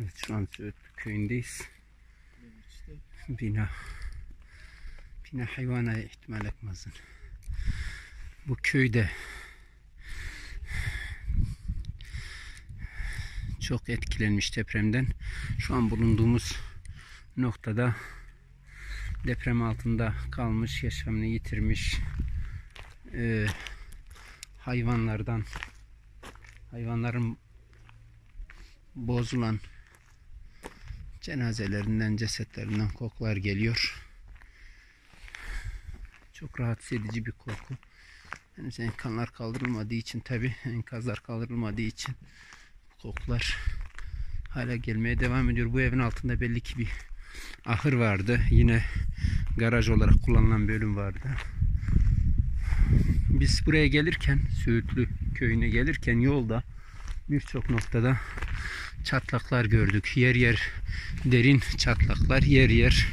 Evet şu an Söğütlü köyündeyiz. Bina. Bina hayvana ihtimal etmezsin. Bu köyde çok etkilenmiş depremden. Şu an bulunduğumuz noktada deprem altında kalmış, yaşamını yitirmiş e, hayvanlardan hayvanların bozulan cenazelerinden, cesetlerinden kokular geliyor. Çok rahatsız edici bir koku. Henüz enkazlar kaldırılmadığı için tabi enkazlar kaldırılmadığı için kokular hala gelmeye devam ediyor. Bu evin altında belli ki bir ahır vardı. Yine garaj olarak kullanılan bölüm vardı. Biz buraya gelirken Söğütlü köyüne gelirken yolda birçok noktada çatlaklar gördük. Yer yer derin çatlaklar, yer yer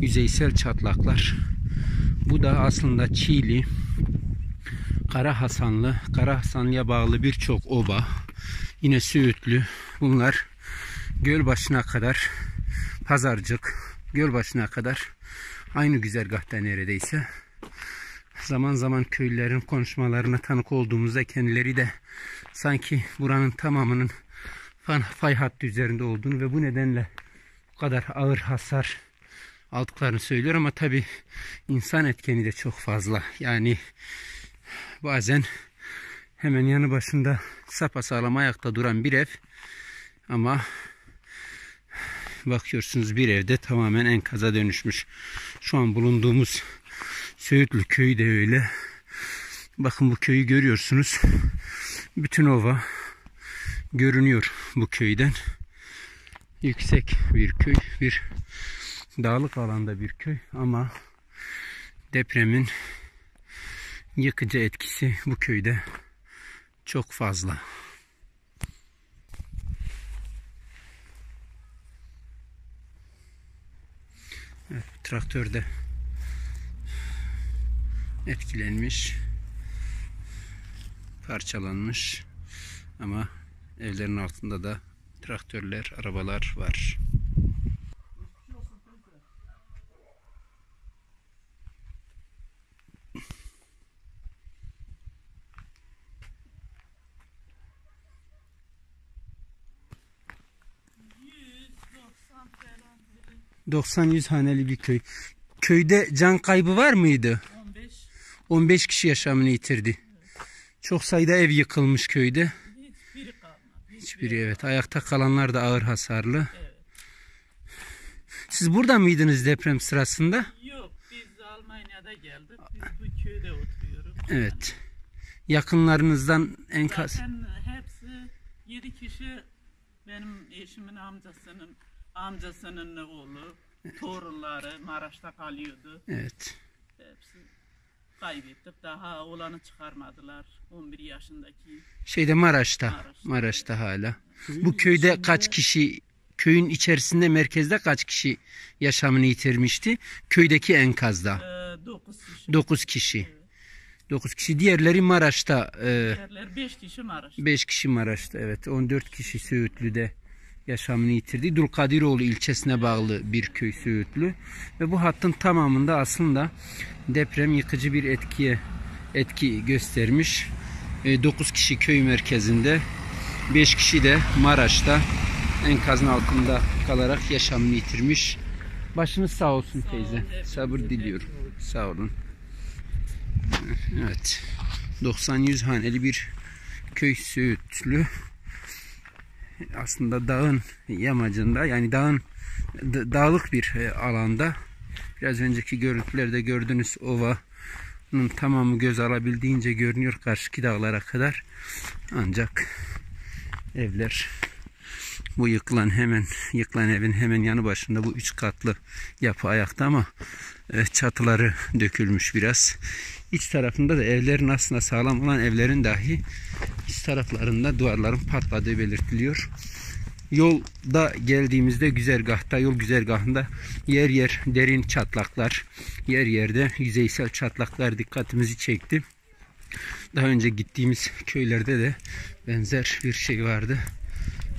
yüzeysel çatlaklar. Bu da aslında Çiğli, Kara Hasanlı, Kara Hasanlı'ya bağlı birçok oba, yine Söğütlü bunlar göl başına kadar pazarcık, göl başına kadar aynı güzergahta neredeyse. Zaman zaman köylülerin konuşmalarına tanık olduğumuzda kendileri de sanki buranın tamamının fay hattı üzerinde olduğunu ve bu nedenle bu kadar ağır hasar aldıklarını söylüyor ama tabi insan etkeni de çok fazla. Yani bazen hemen yanı başında sapasağlam ayakta duran bir ev ama bakıyorsunuz bir evde tamamen enkaza dönüşmüş. Şu an bulunduğumuz Söğütlü köyü de öyle. Bakın bu köyü görüyorsunuz. Bütün ova görünüyor bu köyden. Yüksek bir köy, bir dağlık alanda bir köy ama depremin yıkıcı etkisi bu köyde çok fazla. Evet, traktörde etkilenmiş, parçalanmış ama evlerin altında da traktörler, arabalar var. ...90-100 haneli bir köy. Köyde can kaybı var mıydı? 15. 15 kişi yaşamını yitirdi. Çok sayıda ev yıkılmış köyde. Hiçbiri evet. Ayakta kalanlar da ağır hasarlı. Siz burada mıydınız deprem sırasında? Yok biz Almanya'da geldik. Biz bu köyde oturuyoruz. Evet. Yakınlarınızdan enkaz. Zaten hepsi 7 kişi benim eşimin amcasının amcasının oğlu. Torunları Maraş'ta kalıyordu. Evet. Hepsi kaybettik. Daha olanı çıkarmadılar. 11 yaşındaki. Şeyde Maraş'ta. Maraş'ta. Maraş'ta hala. Bu köyde kaç kişi köyün içerisinde merkezde kaç kişi yaşamını yitirmişti? Köydeki enkazda. 9 kişi. 9 kişi. 9 kişi. Diğerleri Maraş'ta. e, Diğerler 5 kişi Maraş'ta. 5 kişi Maraş'ta evet. 14 kişi Söğütlü'de yaşamını yitirdi. Dulkadiroğlu ilçesine bağlı bir köy Söğütlü. Ve bu hattın tamamında aslında deprem yıkıcı bir etkiye etki göstermiş. 9 kişi köy merkezinde, 5 kişi de Maraş'ta enkazın altında kalarak yaşamını yitirmiş. Başınız sağ olsun teyze. Sabır diliyorum. Sağ olun. Evet. 90-100 haneli bir köy Söğütlü. Aslında dağın yamacında yani dağın dağlık bir e, alanda biraz önceki görüntülerde gördüğünüz ovanın tamamı göz alabildiğince görünüyor karşıki dağlara kadar. Ancak evler bu yıkılan hemen yıkılan evin hemen yanı başında bu üç katlı yapı ayakta ama e, çatıları dökülmüş biraz. İç tarafında da evlerin aslında sağlam olan evlerin dahi taraflarında duvarların patladığı belirtiliyor. Yolda geldiğimizde güzergahta, yol güzergahında yer yer derin çatlaklar, yer yerde yüzeysel çatlaklar dikkatimizi çekti. Daha önce gittiğimiz köylerde de benzer bir şey vardı.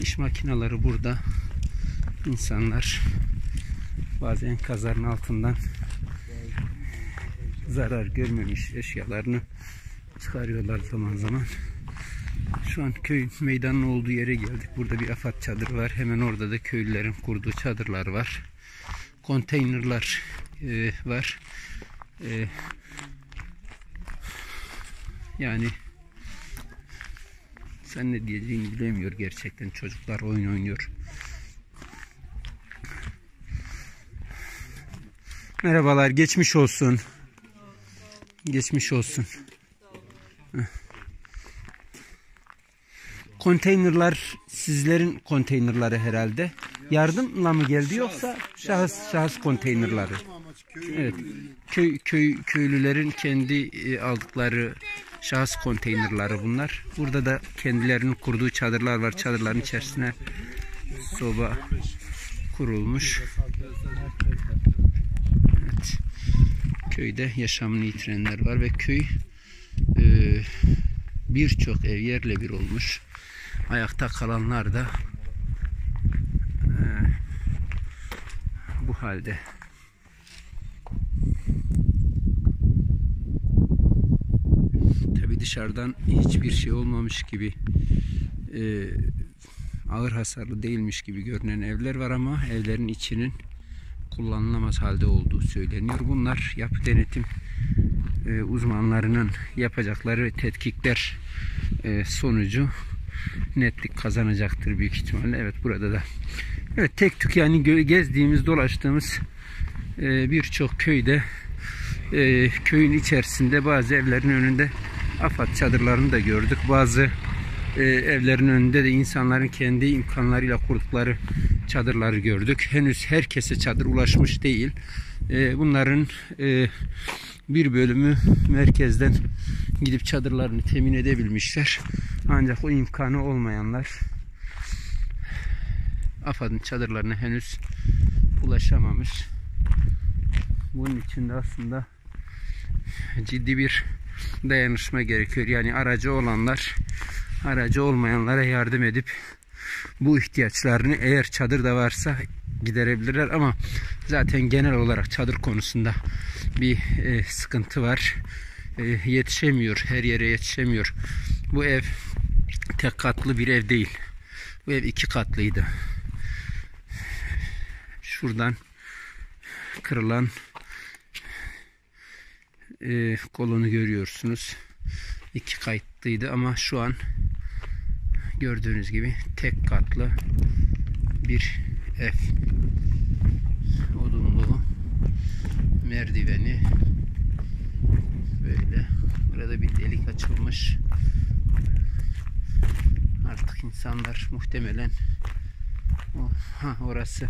İş makineleri burada. insanlar bazı enkazların altından zarar görmemiş eşyalarını çıkarıyorlar zaman zaman. Şu an köy meydanının olduğu yere geldik. Burada bir afat çadırı var. Hemen orada da köylülerin kurduğu çadırlar var. Konteynerlar e, var. E, yani sen ne diyeceğini bilemiyor gerçekten. Çocuklar oyun oynuyor. Merhabalar, geçmiş olsun. Geçmiş olsun. Heh. Konteynerlar sizlerin konteynerları herhalde. Yardımla mı geldi yoksa şahıs şahıs konteynerları? Evet. Köy köy köylülerin kendi e, aldıkları şahıs konteynerları bunlar. Burada da kendilerinin kurduğu çadırlar var. Çadırların içerisine soba kurulmuş. Evet. Köyde yaşamını yitirenler var ve köy e, birçok ev yerle bir olmuş. Ayakta kalanlar da e, bu halde. Tabi dışarıdan hiçbir şey olmamış gibi e, ağır hasarlı değilmiş gibi görünen evler var ama evlerin içinin kullanılamaz halde olduğu söyleniyor. Bunlar yapı denetim e, uzmanlarının yapacakları tetkikler sonucu netlik kazanacaktır büyük ihtimalle. Evet burada da evet tek tük yani gezdiğimiz dolaştığımız e, birçok köyde e, köyün içerisinde bazı evlerin önünde afat çadırlarını da gördük. Bazı e, evlerin önünde de insanların kendi imkanlarıyla kurdukları çadırları gördük. Henüz herkese çadır ulaşmış değil. E, bunların e, bir bölümü merkezden gidip çadırlarını temin edebilmişler. Ancak o imkanı olmayanlar AFAD'ın çadırlarına henüz ulaşamamış. Bunun için de aslında ciddi bir dayanışma gerekiyor. Yani aracı olanlar aracı olmayanlara yardım edip bu ihtiyaçlarını eğer çadır da varsa giderebilirler ama zaten genel olarak çadır konusunda bir e, sıkıntı var. E, yetişemiyor. Her yere yetişemiyor. Bu ev tek katlı bir ev değil. Bu ev iki katlıydı. Şuradan kırılan e, kolonu görüyorsunuz. İki katlıydı ama şu an gördüğünüz gibi tek katlı bir ev. Odunlu merdiveni böyle. Burada bir delik açılmış. Artık insanlar muhtemelen o, ha, orası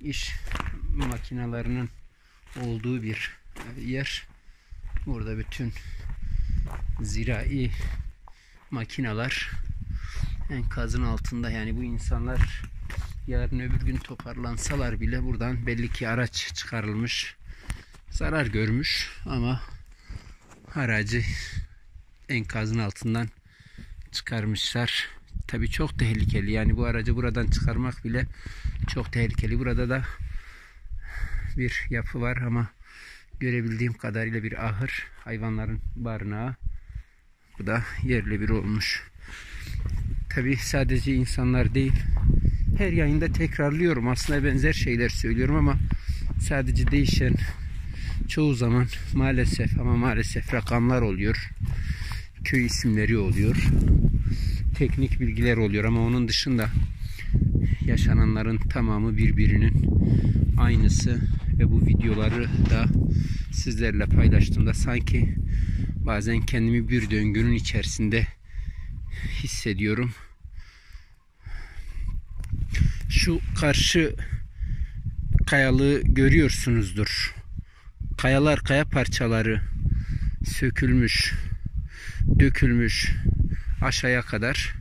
iş makinalarının olduğu bir yer. Burada bütün zirai makinalar enkazın altında yani bu insanlar yarın öbür gün toparlansalar bile buradan belli ki araç çıkarılmış zarar görmüş ama aracı enkazın altından çıkarmışlar. Tabi çok tehlikeli yani bu aracı buradan çıkarmak bile çok tehlikeli. Burada da bir yapı var ama görebildiğim kadarıyla bir ahır hayvanların barınağı. Bu da yerle bir olmuş. Tabi sadece insanlar değil. Her yayında tekrarlıyorum. Aslında benzer şeyler söylüyorum ama sadece değişen çoğu zaman maalesef ama maalesef rakamlar oluyor. Köy isimleri oluyor. Teknik bilgiler oluyor ama onun dışında yaşananların tamamı birbirinin aynısı ve bu videoları da sizlerle paylaştığımda sanki bazen kendimi bir döngünün içerisinde hissediyorum. Şu karşı kayalığı görüyorsunuzdur. Kayalar kaya parçaları sökülmüş, dökülmüş aşağıya kadar.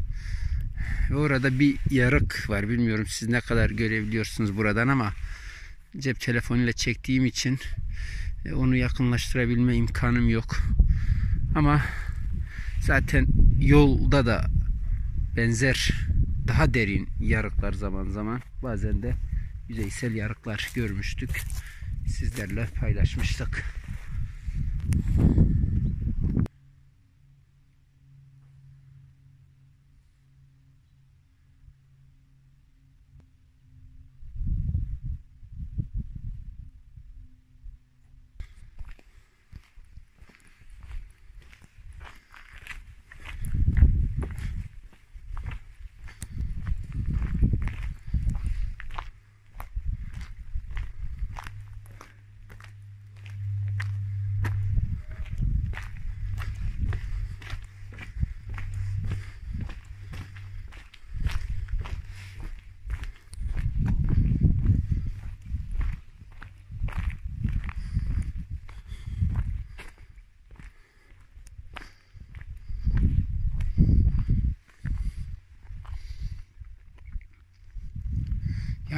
Ve orada bir yarık var. Bilmiyorum siz ne kadar görebiliyorsunuz buradan ama cep telefonuyla çektiğim için e, onu yakınlaştırabilme imkanım yok. Ama zaten yolda da benzer daha derin yarıklar zaman zaman bazen de yüzeysel yarıklar görmüştük. Sizlerle paylaşmıştık.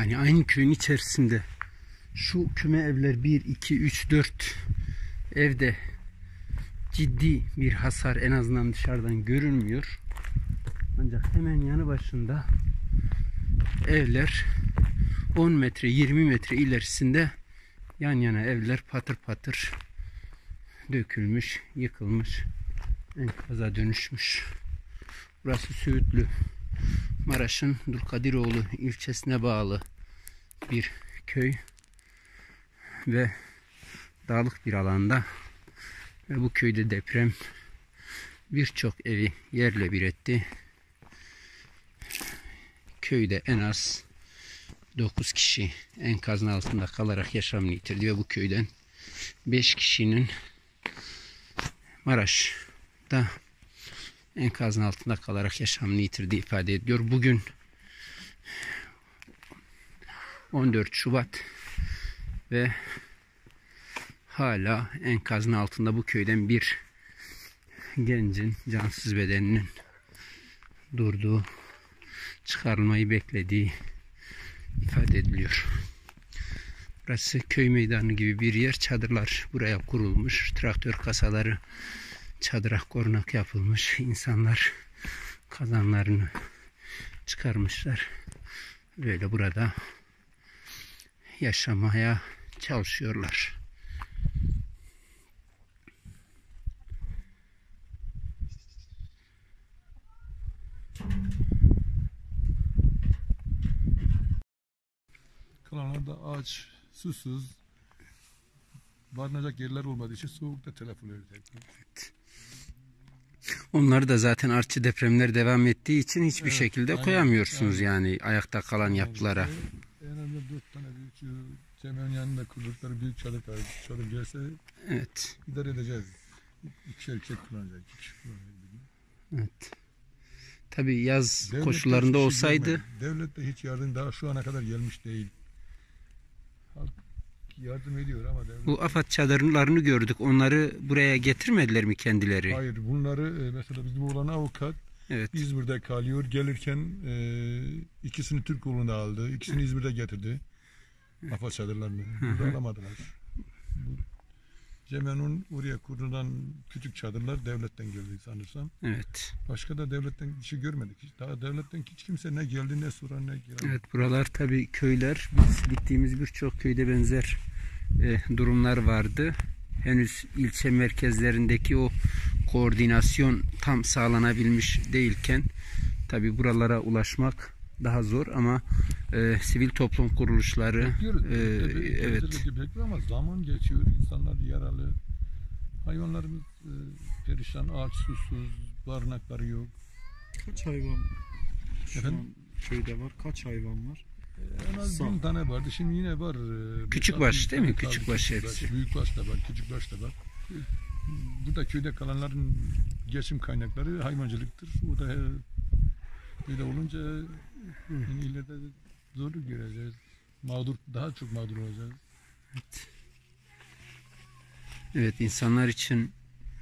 Yani aynı köyün içerisinde şu küme evler 1, 2, 3, 4 evde ciddi bir hasar en azından dışarıdan görünmüyor. Ancak hemen yanı başında evler 10 metre 20 metre ilerisinde yan yana evler patır patır dökülmüş, yıkılmış, enkaza dönüşmüş. Burası Söğütlü. Maraş'ın Dulkadiroğlu ilçesine bağlı bir köy ve dağlık bir alanda ve bu köyde deprem birçok evi yerle bir etti. Köyde en az 9 kişi enkazın altında kalarak yaşamını yitirdi ve bu köyden 5 kişinin Maraş'ta enkazın altında kalarak yaşamını yitirdiği ifade ediyor. Bugün 14 Şubat ve hala enkazın altında bu köyden bir gencin cansız bedeninin durduğu, çıkarılmayı beklediği ifade ediliyor. Burası köy meydanı gibi bir yer. Çadırlar buraya kurulmuş. Traktör kasaları çadıra korunak yapılmış. İnsanlar kazanlarını çıkarmışlar. Böyle burada yaşamaya çalışıyorlar. Kalanlar da aç, susuz, barınacak yerler olmadığı için soğukta telef oluyor. Onları da zaten artçı depremler devam ettiği için hiçbir Evet, şekilde aynen, koyamıyorsunuz aynen. yani ayakta kalan yapılara. En azından dört tane büyük şu Cemen yanında kurdukları büyük çadır var. Çadır gelse Evet. idare edeceğiz. İkişer ikişer kullanacak. iki kişi kullanacak. Evet. Tabii yaz Devlet de koşullarında olsaydı görmedi. Devlet de hiç yardım daha şu ana kadar gelmiş değil. Halk yardım ediyor ama devlet... bu AFAD çadırlarını gördük. Onları buraya getirmediler mi kendileri? Hayır bunları e, mesela bizim oğlan avukat Evet. İzmir'de kalıyor. Gelirken e, ikisini Türk oğluna aldı. ikisini İzmir'de getirdi. Afa çadırlarını. Burada alamadılar. Bu Cemen'in oraya kurulan küçük çadırlar devletten geldi sanırsam. Evet. Başka da devletten bir şey görmedik. Daha devletten hiç kimse ne geldi ne soran ne geldi. Evet buralar tabii köyler. Biz gittiğimiz birçok köyde benzer e, durumlar vardı. Henüz ilçe merkezlerindeki o koordinasyon tam sağlanabilmiş değilken tabii buralara ulaşmak daha zor ama e, sivil toplum kuruluşları Bekliyoruz. e, devlet evet bekliyor ama zaman geçiyor. İnsanlar yaralı. Hayvanlarımız e, perişan, aç, susuz, barınakları yok. Kaç hayvan şu Efendim? an köyde var? Kaç hayvan var? En az Sağ. bin tane vardı. Şimdi yine var. e, Küçük baş altı değil mi? kaldı. Küçük baş hepsi. Büyük baş da var. Küçük baş da var. Burada köyde kalanların geçim kaynakları hayvancılıktır. O da e, böyle olunca yani ileride zor göreceğiz. Mağdur, daha çok mağdur olacağız. evet insanlar için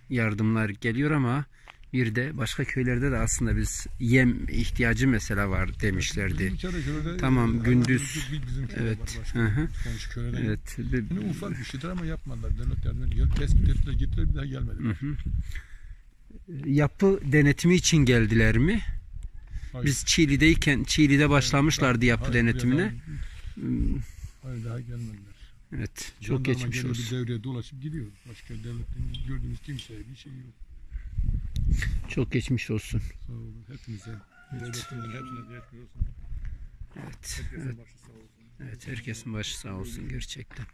yardımlar geliyor ama bir de başka köylerde de aslında biz yem ihtiyacı mesela var demişlerdi. Köyde, Tamam, e, gündüz, evet, hı hı. Evet. bir- Yine ufak bir şeydir ama yapmadılar. Devlet yardım ediyor. Tespit ettiler, gittiler bir daha gelmediler. Hı hı. Yapı denetimi için geldiler mi? Hayır. Biz Çiğli'deyken Çiğli'de başlamışlardı yapı Hayır, denetimine. buraya- Hayır daha gelmediler. Evet. Çok Jandarma geçmiş olsun. Bir devreye dolaşıp gidiyor. Başka devletten gördüğümüz kimseye bir şey yok. Çok geçmiş olsun. Sağ olun hepinize. Devletimizin hepsine geçmiş olsun. Evet. Herkesin Evet. başı sağ olsun. Evet. Herkesin başı sağ olsun gerçekten.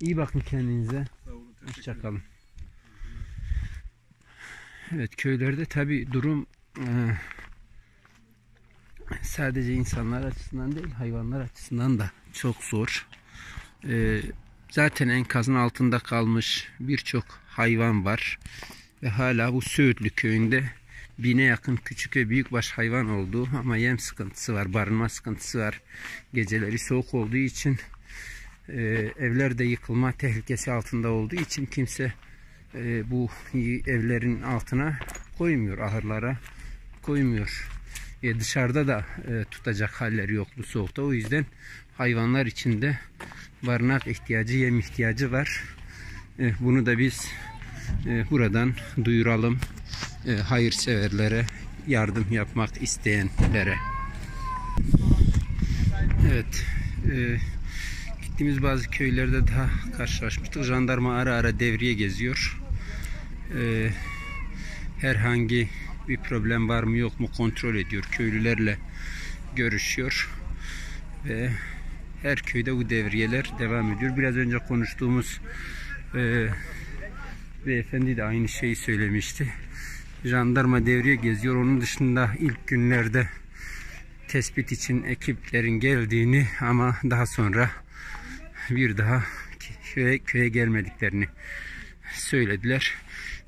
İyi bakın kendinize. Sağ olun. Hoşçakalın. Evet köylerde tabi durum e, sadece insanlar açısından değil hayvanlar açısından da çok zor. E, zaten enkazın altında kalmış birçok hayvan var ve hala bu Söğütlü köyünde bine yakın küçük ve büyükbaş hayvan olduğu ama yem sıkıntısı var, barınma sıkıntısı var. Geceleri soğuk olduğu için e, evler de yıkılma tehlikesi altında olduğu için kimse e, bu evlerin altına koymuyor, ahırlara koymuyor. E, dışarıda da e, tutacak halleri yok bu soğukta. O yüzden hayvanlar içinde barınak ihtiyacı, yem ihtiyacı var. E, bunu da biz e, buradan duyuralım e, hayırseverlere, yardım yapmak isteyenlere. Evet. E, gittiğimiz bazı köylerde daha karşılaşmıştık. Jandarma ara ara devriye geziyor. Herhangi bir problem var mı yok mu kontrol ediyor. Köylülerle görüşüyor. Ve her köyde bu devriyeler devam ediyor. Biraz önce konuştuğumuz e, beyefendi de aynı şeyi söylemişti. Jandarma devriye geziyor. Onun dışında ilk günlerde tespit için ekiplerin geldiğini ama daha sonra bir daha köye, köye gelmediklerini söylediler.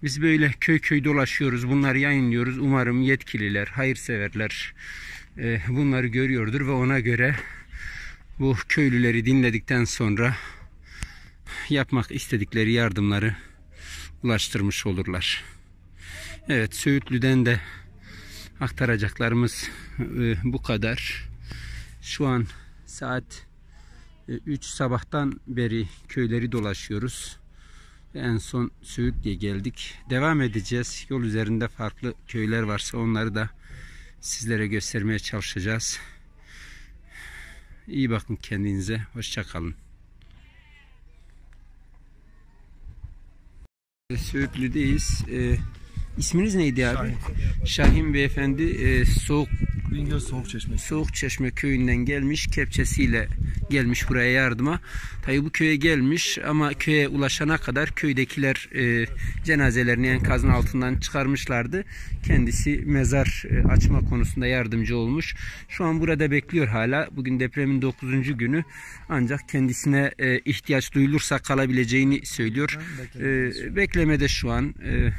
Biz böyle köy köy dolaşıyoruz. Bunları yayınlıyoruz. Umarım yetkililer, hayırseverler e, bunları görüyordur ve ona göre bu köylüleri dinledikten sonra yapmak istedikleri yardımları ulaştırmış olurlar. Evet Söğütlü'den de aktaracaklarımız e, bu kadar. Şu an saat 3 sabahtan beri köyleri dolaşıyoruz. En son Söğütlü'ye geldik. Devam edeceğiz. Yol üzerinde farklı köyler varsa onları da sizlere göstermeye çalışacağız. İyi bakın kendinize. Hoşçakalın. Söğütlü'deyiz. Ee, isminiz neydi abi? Şahin, Beyefendi e, Soğuk Bingöl Soğuk Çeşmesi. Soğuk Çeşme köyünden gelmiş kepçesiyle gelmiş buraya yardıma. Tabii bu köye gelmiş ama köye ulaşana kadar köydekiler e, cenazelerini enkazın altından çıkarmışlardı. Kendisi mezar e, açma konusunda yardımcı olmuş. Şu an burada bekliyor hala. Bugün depremin 9. günü ancak kendisine e, ihtiyaç duyulursa kalabileceğini söylüyor. E, beklemede şu an. E,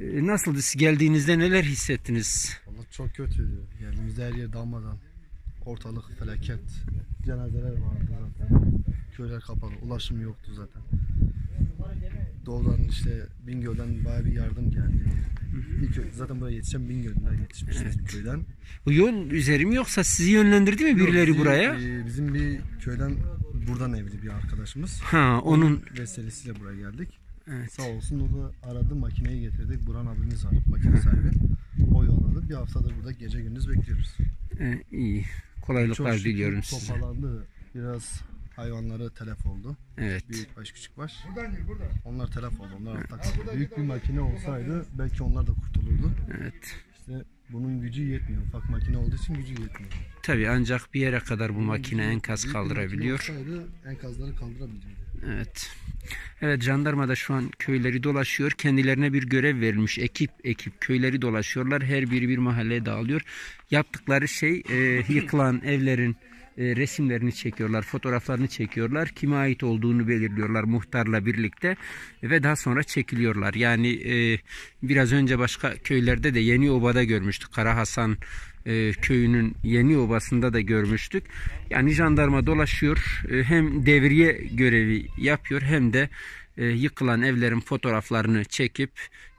nasıldı? Siz geldiğinizde neler hissettiniz? Valla çok kötüydü. Geldiğimizde her yer damladan. Ortalık felaket. Cenazeler vardı zaten. Köyler kapalı. Ulaşım yoktu zaten. Doğudan işte Bingöl'den bayağı bir yardım geldi. İlk zaten buraya yetişen Bingöl'den yetişmiştik Evet. köyden. Bu yol üzeri mi yoksa sizi yönlendirdi mi birileri Bizi, buraya? e, bizim bir köyden buradan evli bir arkadaşımız. Ha onun vesilesiyle buraya geldik. Evet. Sağ olsun o da aradı makineyi getirdik. Buran abimiz var makine sahibi. O yolladı. Bir haftadır burada gece gündüz bekliyoruz. e, iyi. Kolaylıklar Çok diliyorum size. Toparlandı. Biraz hayvanları telef oldu. Evet. Büyük baş küçük baş. Onlar telef oldu. Onlar altta kaldı. Büyük bir makine olsaydı belki onlar da kurtulurdu. Evet. İşte bunun gücü yetmiyor. Ufak makine olduğu için gücü yetmiyor. Tabii ancak bir yere kadar bu makine enkaz Büyük bir makine kaldırabiliyor. olsaydı enkazları kaldırabilirdi. Evet. Evet jandarma da şu an köyleri dolaşıyor. Kendilerine bir görev verilmiş. Ekip ekip köyleri dolaşıyorlar. Her biri bir mahalleye dağılıyor. Yaptıkları şey e, yıkılan evlerin e, resimlerini çekiyorlar, fotoğraflarını çekiyorlar. Kime ait olduğunu belirliyorlar muhtarla birlikte ve daha sonra çekiliyorlar. Yani e, biraz önce başka köylerde de Yeni Oba'da görmüştük. Kara Hasan e, köyünün Yeni Obası'nda da görmüştük. Yani jandarma dolaşıyor. e, hem devriye görevi yapıyor hem de e, yıkılan evlerin fotoğraflarını çekip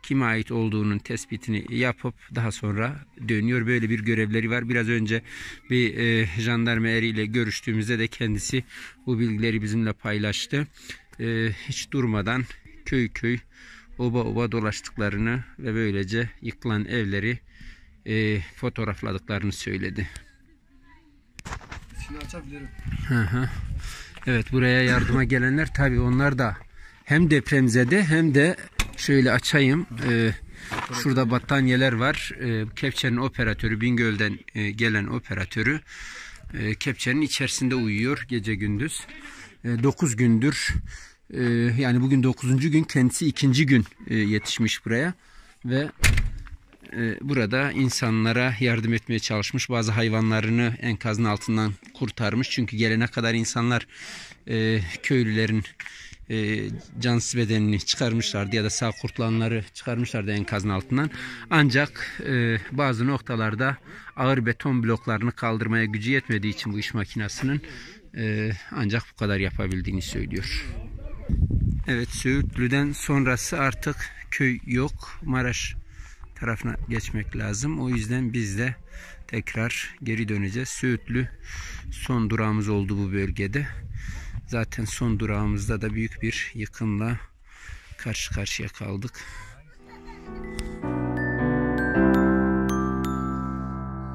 kime ait olduğunun tespitini yapıp daha sonra dönüyor. Böyle bir görevleri var. Biraz önce bir e, jandarma eriyle görüştüğümüzde de kendisi bu bilgileri bizimle paylaştı. E, hiç durmadan köy köy oba oba dolaştıklarını ve böylece yıkılan evleri e, fotoğrafladıklarını söyledi. İçini açabilirim. Hı hı. Evet buraya yardıma gelenler tabi onlar da hem depremzede hem de şöyle açayım. Ee, şurada battaniyeler var. Ee, Kepçe'nin operatörü Bingöl'den e, gelen operatörü e, Kepçe'nin içerisinde uyuyor gece gündüz. 9 gündür e, yani bugün 9. gün kendisi ikinci gün e, yetişmiş buraya ve e, burada insanlara yardım etmeye çalışmış. Bazı hayvanlarını enkazın altından kurtarmış. Çünkü gelene kadar insanlar e, köylülerin e, cansız bedenini çıkarmışlardı ya da sağ kurtulanları çıkarmışlardı enkazın altından. Ancak e, bazı noktalarda ağır beton bloklarını kaldırmaya gücü yetmediği için bu iş makinesinin e, ancak bu kadar yapabildiğini söylüyor. Evet Söğütlü'den sonrası artık köy yok. Maraş tarafına geçmek lazım. O yüzden biz de tekrar geri döneceğiz. Söğütlü son durağımız oldu bu bölgede. Zaten son durağımızda da büyük bir yıkımla karşı karşıya kaldık.